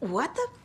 What the?